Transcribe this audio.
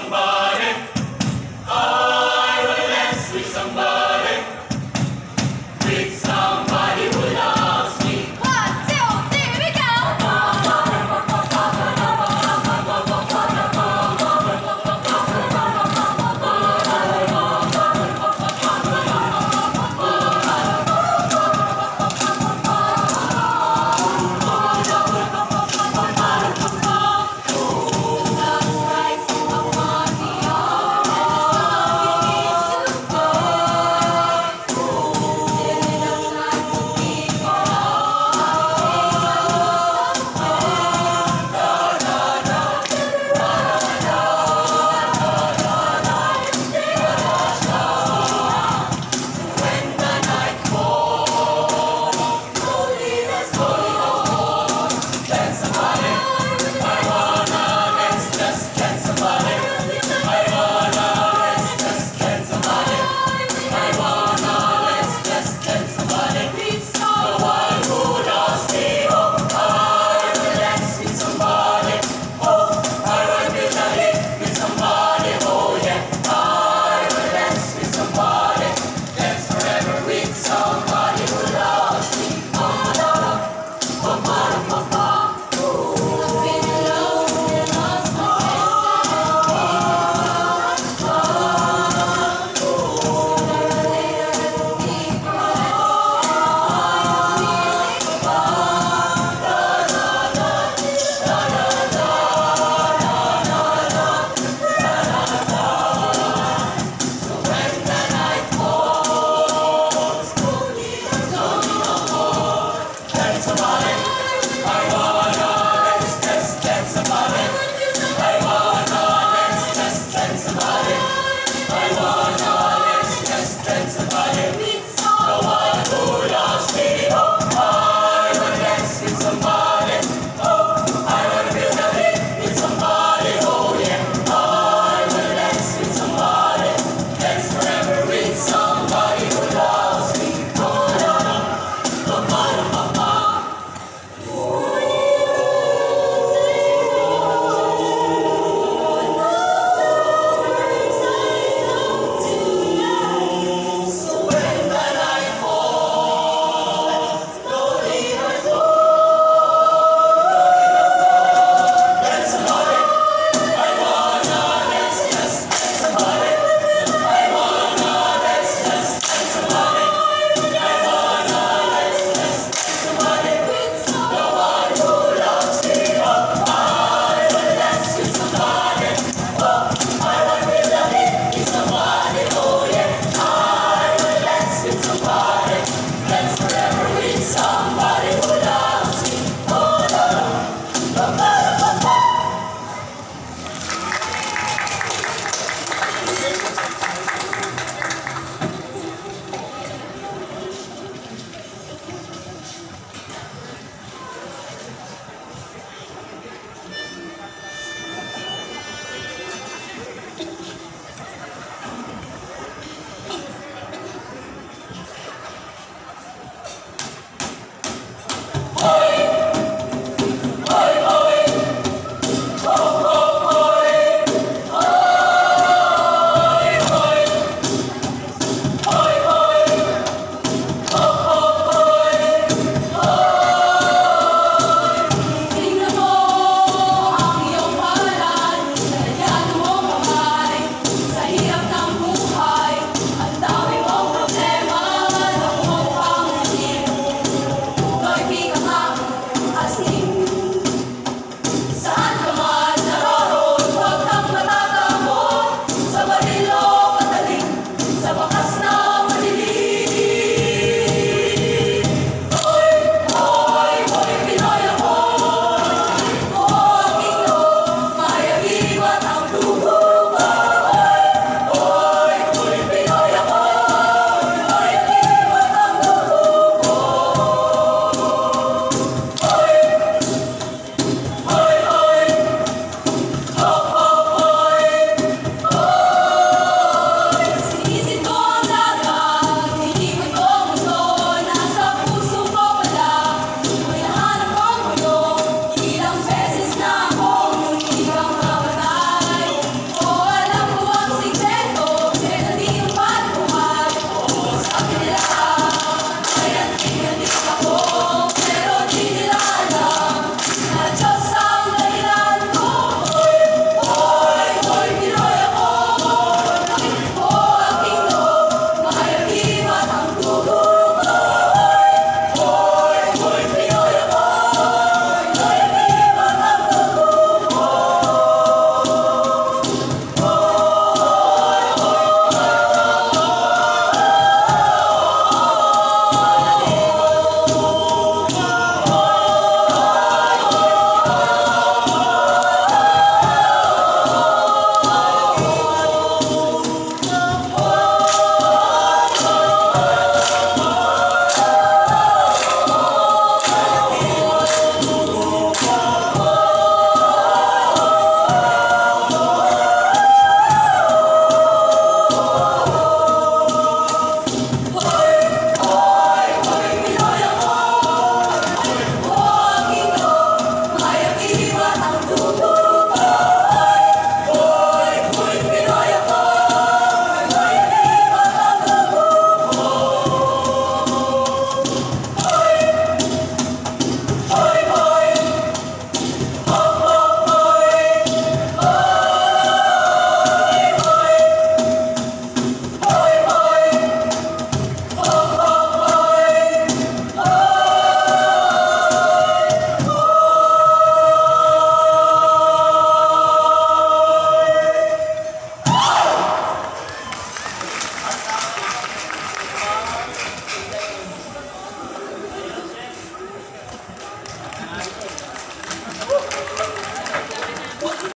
Samba.